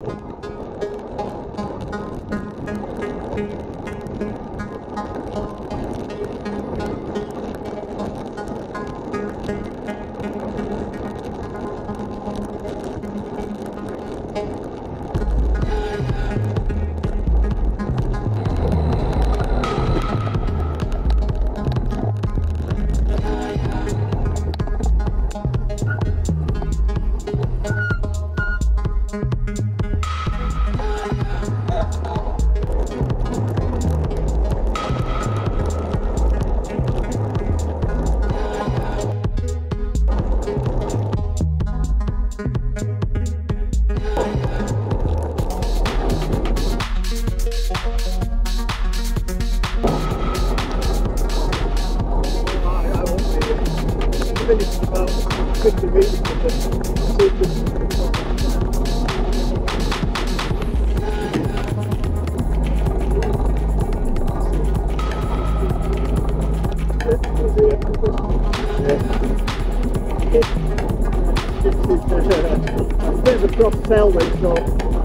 I finished about 50 metres of the Bit of a so